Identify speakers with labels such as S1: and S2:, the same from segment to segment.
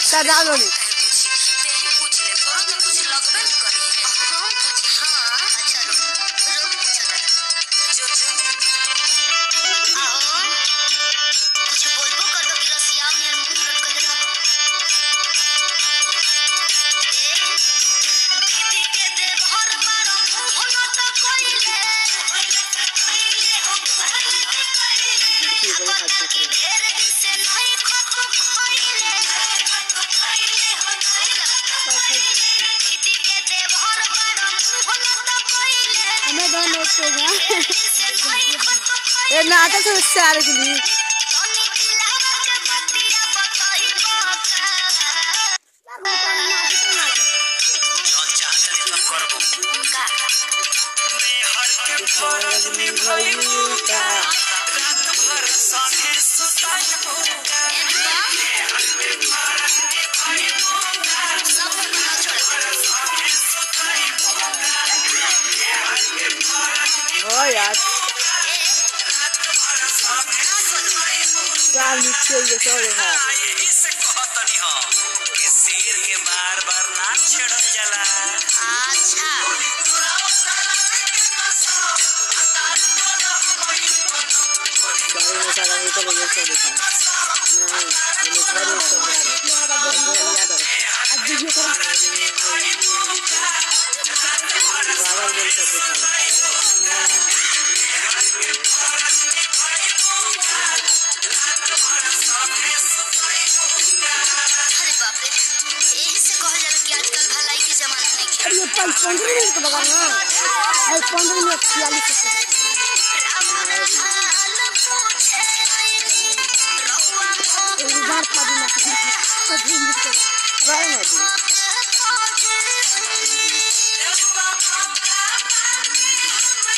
S1: Serdar Örnek. हमें दोनों को
S2: जा
S1: ढेर दिन से नहीं खतो
S3: ए नाटक से सार के। लिए
S1: तनी
S3: काल नीचे ये सो रहा
S4: यही से कहतनी हो। कि शेर के बार बार ना छेड़न जाला।
S1: अच्छा।
S3: सारे में सारा होटल में ये सो देखा नहीं ये घर में सो रहा है
S2: पल पंद्रह मिनट के बगल में है पंद्रह मिनट छियालीस सेकंड एक हज़ार का दिन कभी मिनट के बाद
S3: राय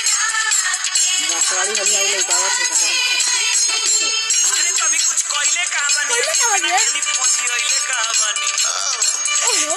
S3: ना सवारी हल्ला हल्ला उतावत है
S4: अरे कभी कुछ कइले कहाँ बानी
S2: कइले कहाँ बानी?
S4: खाली पोथियइले कहाँ बानी
S2: ओहो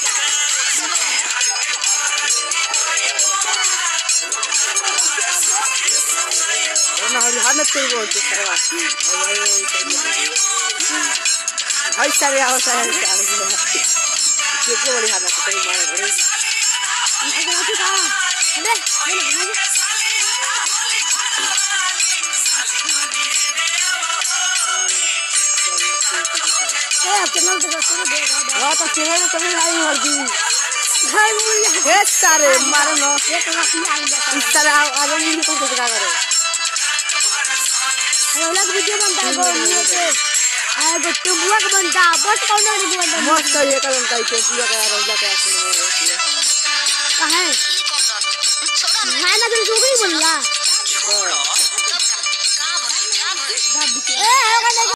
S3: हाथ में तेल बोलते सरवा हाय सारे आओ सारे सारे ये को बड़ी हाथ में तेल मारे बड़े
S2: ये तो का अरे ये ना ये चैनल पे करो देगा
S3: हाँ तो चेहरे तो नहीं आई मर्ज़ी
S2: भाई मुझे
S3: हे सारे मारो ना
S2: ये तो ना की आई जाता
S3: इस तरह आगे नहीं को दिखा करे
S2: है मुझे से आए गो टुबुआ का बनता बस कौन नहीं बनता?
S3: मस्त ये कदम का के पूरा का रोजा का सुनो
S2: कहाँ